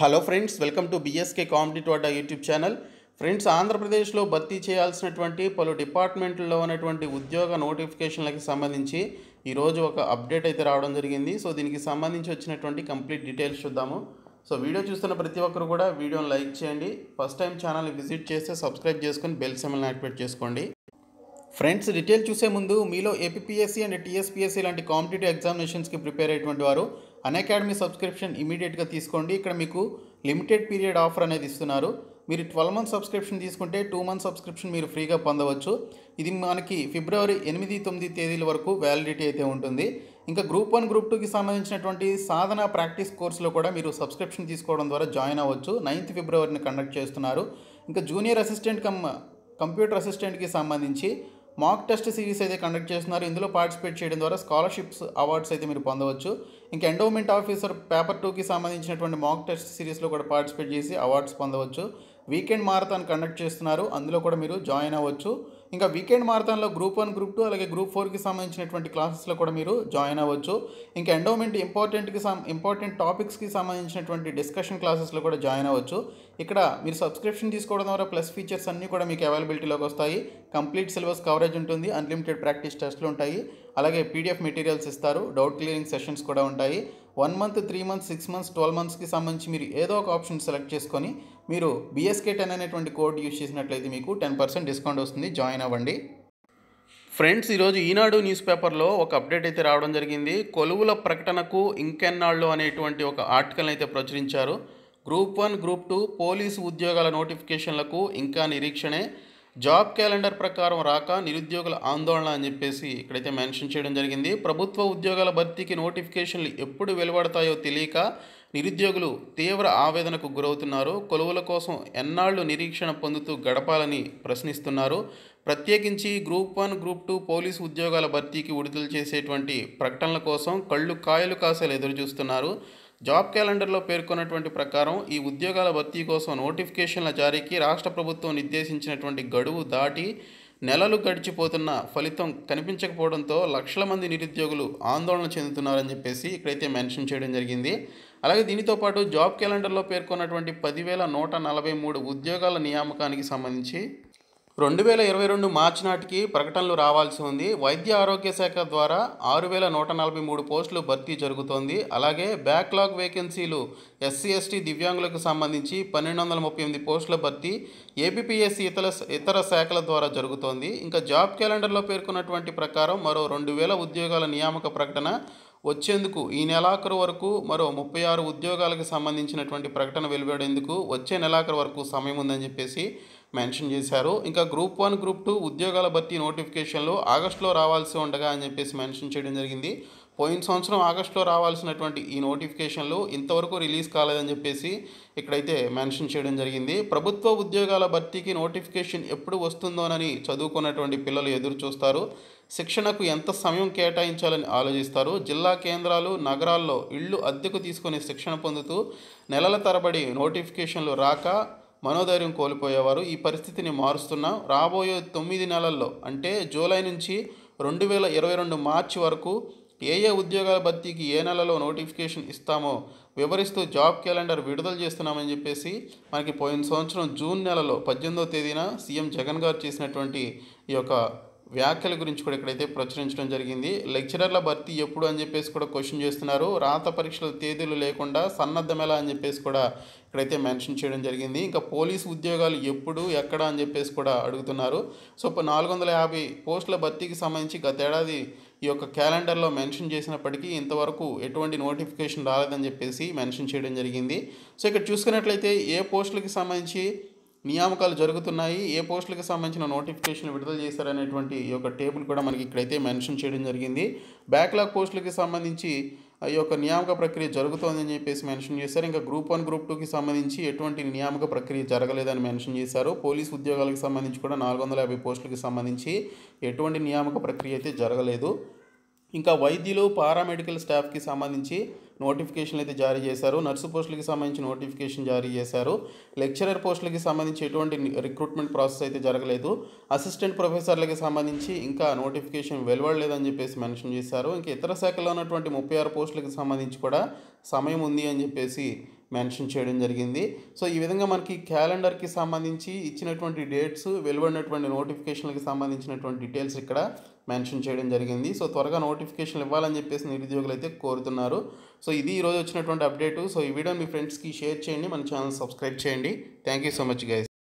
Hello friends welcome to BSK competitive Adda YouTube channel. Friends ఆంధ్రప్రదేశ్లో భర్తీ చేయాల్సినటువంటి పలు డిపార్ట్మెంట్లో ఉన్నటువంటి ఉద్యోగ నోటిఫికేషన్లకి సంబంధించి ఈరోజు ఒక అప్డేట్ అయితే రావడం జరిగింది. సో దీనికి సంబంధించి వచ్చినటువంటి కంప్లీట్ డీటెయిల్స్ చూద్దాము. సో వీడియో చూస్తున్న ప్రతి ఒక్కరు కూడా వీడియోని లైక్ చేయండి. ఫస్ట్ టైం ఛానల్ని విజిట్ చేస్తే సబ్స్క్రైబ్ చేసుకొని బెల్ సెమల్ని యాక్టివేట్ చేసుకోండి. ఫ్రెండ్స్ డీటెయిల్ చూసే ముందు మీలో ఏపీఎస్సీ అండ్ టీఎస్పీఎస్సీ లాంటి కాంపిటేటివ్ ఎగ్జామినేషన్స్కి ప్రిపేర్ అయ్యేటువంటి వారు అన్అకాడమీ సబ్స్క్రిప్షన్ ఇమీడియట్గా తీసుకోండి. ఇక్కడ మీకు లిమిటెడ్ పీరియడ్ ఆఫర్ అనేది ఇస్తున్నారు. మీరు ట్వెల్వ్ మంత్ సబ్స్క్రిప్షన్ తీసుకుంటే టూ మంత్ సబ్స్క్రిప్షన్ మీరు ఫ్రీగా పొందవచ్చు. ఇది మనకి ఫిబ్రవరి ఎనిమిది తొమ్మిది తేదీల వరకు వ్యాలిడిటీ అయితే ఉంటుంది. ఇంకా గ్రూప్ వన్ గ్రూప్ టూకి సంబంధించినటువంటి సాధన ప్రాక్టీస్ కోర్సులో కూడా మీరు సబ్స్క్రిప్షన్ తీసుకోవడం ద్వారా జాయిన్ అవ్వచ్చు. నైన్త్ ఫిబ్రవరిని కండక్ట్ చేస్తున్నారు. ఇంకా జూనియర్ అసిస్టెంట్ కమ్ కంప్యూటర్ అసిస్టెంట్కి సంబంధించి మాక్ టెస్ట్ సిరీస్ అయితే కండక్ట్ చేస్తున్నారు. ఇందులో పార్టిసిపేట్ చేయడం ద్వారా స్కాలర్షిప్స్ అవార్డ్స్ అయితే మీరు పొందవచ్చు. ఇంకా ఎండోమెంట్ ఆఫీసర్ పేపర్ టూకి సంబంధించినటువంటి మాక్ టెస్ట్ సిరీస్లో కూడా పార్టిసిపేట్ చేసి అవార్డ్స్ పొందవచ్చు. వీకెండ్ మారథాన్ కండక్ట్ చేస్తున్నారు. అందులో కూడా మీరు జాయిన్ అవ్వచ్చు. ఇంకా వీకెండ్ మారథాన్లో గ్రూప్ వన్ గ్రూప్ టూ అలాగే గ్రూప్ ఫోర్కి సంబంధించినటువంటి క్లాసెస్లో కూడా మీరు జాయిన్ అవ్వచ్చు. ఇంకా ఎండోమెంట్ ఇంపార్టెంట్కి సం ఇంపార్టెంట్ టాపిక్స్కి సంబంధించినటువంటి డిస్కషన్ క్లాసెస్లో కూడా జాయిన్ అవ్వచ్చు. ఇక్కడ మీరు సబ్స్క్రిప్షన్ తీసుకోవడం ద్వారా ప్లస్ ఫీచర్స్ అన్నీ కూడా మీకు అవైలబిలిటీలోకి వస్తాయి. కంప్లీట్ సిలబస్ కవరేజ్ ఉంటుంది. అన్లిమిటెడ్ ప్రాక్టీస్ టెస్ట్లు ఉంటాయి. అలాగే పీడిఎఫ్ మెటీరియల్స్ ఇస్తారు. డౌట్ క్లియరింగ్ సెషన్స్ కూడా ఉంటాయి. One month three months six months twelve మంత్స్కి సంబంధించి మీరు ఏదో ఒక ఆప్షన్ సెలెక్ట్ చేసుకొని మీరు బీఎస్కే టెన్ అనేటువంటి కోడ్ యూస్ చేసినట్లయితే మీకు టెన్ పర్సెంట్ డిస్కౌంట్ వస్తుంది జాయిన్ అవ్వండి. ఫ్రెండ్స్ ఈరోజు ఈనాడు న్యూస్ పేపర్లో ఒక అప్డేట్ అయితే రావడం జరిగింది. కొలువుల ప్రకటనకు ఇంకెన్నాళ్ళు అనేటువంటి ఒక ఆర్టికల్ అయితే ప్రచురించారు. Group one group two police ఉద్యోగాల నోటిఫికేషన్లకు ఇంకా నిరీక్షణే. జాబ్ క్యాలెండర్ ప్రకారం రాక నిరుద్యోగుల ఆందోళన అని చెప్పేసి ఇక్కడైతే మెన్షన్ చేయడం జరిగింది. ప్రభుత్వ ఉద్యోగాల భర్తీకి నోటిఫికేషన్లు ఎప్పుడు వెలువడతాయో తెలియక నిరుద్యోగులు తీవ్ర ఆవేదనకు గురవుతున్నారు. కొలువుల కోసం ఎన్నాళ్ళు నిరీక్షణ పొందుతూ గడపాలని ప్రశ్నిస్తున్నారు. ప్రత్యేకించి group one group two police ఉద్యోగాల భర్తీకి విడుదల చేసేటువంటి ప్రకటనల కోసం కళ్ళు కాయలు కాసేలు ఎదురుచూస్తున్నారు. జాబ్ క్యాలెండర్లో పేర్కొన్నటువంటి ప్రకారం ఈ ఉద్యోగాల భర్తీ కోసం నోటిఫికేషన్ల జారీకి రాష్ట్ర ప్రభుత్వం నిర్దేశించినటువంటి గడువు దాటి నెలలు గడిచిపోతున్న ఫలితం కనిపించకపోవడంతో లక్షల మంది నిరుద్యోగులు ఆందోళన చెందుతున్నారని చెప్పేసి ఇక్కడైతే మెన్షన్ చేయడం జరిగింది. అలాగే దీనితో పాటు జాబ్ క్యాలెండర్లో పేర్కొన్నటువంటి పదివేల నూట నలభై మూడు ఉద్యోగాల నియామకానికి సంబంధించి రెండు వేల ఇరవై రెండు మార్చి నాటికి ప్రకటనలు రావాల్సి ఉంది. వైద్య ఆరోగ్య శాఖ ద్వారా ఆరు వేల నూట నలభై మూడు పోస్టులు భర్తీ జరుగుతోంది. అలాగే బ్యాక్లాగ్ వేకెన్సీలు ఎస్సీ ఎస్టీ దివ్యాంగులకు సంబంధించి పన్నెండు వందల ముప్పై ఎనిమిది పోస్టుల భర్తీ ఏబిపిఎస్సి ఇతర ఇతర శాఖల ద్వారా జరుగుతోంది. ఇంకా జాబ్ క్యాలెండర్లో పేర్కొన్నటువంటి ప్రకారం మరో రెండు వేల ఉద్యోగాల నియామక ప్రకటన వచ్చేందుకు ఈ నెలాఖరు వరకు మరో ముప్పై ఆరు ఉద్యోగాలకు సంబంధించినటువంటి ప్రకటన వెలువడేందుకు వచ్చే నెలాఖరు వరకు సమయం ఉందని చెప్పేసి మెన్షన్ చేశారు. ఇంకా గ్రూప్ వన్ గ్రూప్ టూ ఉద్యోగాల భర్తీ నోటిఫికేషన్లు ఆగస్టులో రావాల్సి ఉండగా అని చెప్పేసి మెన్షన్ చేయడం జరిగింది. పోయిన సంవత్సరం ఆగస్టులో రావాల్సినటువంటి ఈ నోటిఫికేషన్లు ఇంతవరకు రిలీజ్ కాలేదని చెప్పేసి ఇక్కడైతే మెన్షన్ చేయడం జరిగింది. ప్రభుత్వ ఉద్యోగాల భర్తీకి నోటిఫికేషన్ ఎప్పుడు వస్తుందోనని చదువుకున్నటువంటి పిల్లలు ఎదురు చూస్తారు. శిక్షణకు ఎంత సమయం కేటాయించాలని ఆలోచిస్తారు. జిల్లా కేంద్రాలు నగరాల్లో ఇళ్ళు అద్దెకు తీసుకొని శిక్షణ పొందుతూ నెలల తరబడి నోటిఫికేషన్లు రాక మనోధైర్యం కోల్పోయేవారు. ఈ పరిస్థితిని మారుస్తున్నాం రాబోయే తొమ్మిది నెలల్లో అంటే జూలై నుంచి రెండు వేల ఇరవై రెండు మార్చి వరకు ఏ ఏ ఉద్యోగాల భర్తీకి ఏ నెలలో నోటిఫికేషన్ ఇస్తామో వివరిస్తూ జాబ్ క్యాలెండర్ విడుదల చేస్తున్నామని చెప్పేసి మనకి పోయిన సంవత్సరం జూన్ నెలలో పద్దెనిమిదో తేదీన సీఎం జగన్ గారు చేసినటువంటి ఈ యొక్క వ్యాఖ్యల గురించి కూడా ఇక్కడైతే ప్రచురించడం జరిగింది. లెక్చరర్ల భర్తీ ఎప్పుడు అని చెప్పేసి కూడా క్వశ్చన్ చేస్తున్నారు. రాత పరీక్షల తేదీలు లేకుండా సన్నద్ధం ఎలా అని చెప్పేసి కూడా ఇక్కడైతే మెన్షన్ చేయడం జరిగింది. ఇంకా పోలీసు ఉద్యోగాలు ఎప్పుడు ఎక్కడ అని చెప్పేసి కూడా అడుగుతున్నారు. సో నాలుగు వందల యాభై పోస్టుల భర్తీకి సంబంధించి గతేడాది ఈ యొక్క క్యాలెండర్లో మెన్షన్ చేసినప్పటికీ ఇంతవరకు ఎటువంటి నోటిఫికేషన్ రాలేదని చెప్పేసి మెన్షన్ చేయడం జరిగింది. సో ఇక్కడ చూసుకున్నట్లయితే ఏ పోస్టులకి సంబంధించి నియామకాలు జరుగుతున్నాయి. ఏ పోస్టులకు సంబంధించిన నోటిఫికేషన్ విడుదల చేశారనేటువంటి ఈ యొక్క టేబుల్ కూడా మనకి ఇక్కడైతే మెన్షన్ చేయడం జరిగింది. బ్యాక్లాగ్ పోస్టులకి సంబంధించి ఈ యొక్క నియామక ప్రక్రియ జరుగుతోందని చెప్పేసి మెన్షన్ చేశారు. ఇంకా గ్రూప్ వన్ గ్రూప్ టూకి సంబంధించి ఎటువంటి నియామక ప్రక్రియ జరగలేదని మెన్షన్ చేశారు. పోలీస్ ఉద్యోగాలకు సంబంధించి కూడా నాలుగు వందల యాభై పోస్టులకు సంబంధించి ఎటువంటి నియామక ప్రక్రియ అయితే జరగలేదు. ఇంకా వైద్యులు పారామెడికల్ స్టాఫ్కి సంబంధించి నోటిఫికేషన్లు అయితే జారీ చేశారు. నర్సు పోస్టులకి సంబంధించి నోటిఫికేషన్ జారీ చేశారు. లెక్చరర్ పోస్టులకి సంబంధించి ఎటువంటి రిక్రూట్మెంట్ ప్రాసెస్ అయితే జరగలేదు. అసిస్టెంట్ ప్రొఫెసర్లకి సంబంధించి ఇంకా నోటిఫికేషన్ వెలువడలేదని చెప్పేసి మెన్షన్ చేశారు. ఇంకా ఇతర శాఖల్లో ఉన్నటువంటి ముప్పై ఆరు పోస్టులకి సంబంధించి కూడా సమయం ఉంది అని చెప్పేసి మెన్షన్ చేయడం జరిగింది. సో ఈ విధంగా మనకి క్యాలెండర్కి సంబంధించి ఇచ్చినటువంటి డేట్స్ వెలువడినటువంటి నోటిఫికేషన్లకు సంబంధించినటువంటి డీటెయిల్స్ ఇక్కడ మెన్షన్ చేయడం జరిగింది. సో త్వరగా నోటిఫికేషన్ ఇవ్వాలని చెప్పేసి నిరుద్యోగులు అయితే కోరుతున్నారు. సో సో ఇది ఈరోజు వచ్చినటువంటి అప్డేటు. సో ఈ వీడియో మీ ఫ్రెండ్స్కి షేర్ చేయండి. మన ఛానల్ సబ్స్క్రైబ్ చేయండి. Thank you so much guys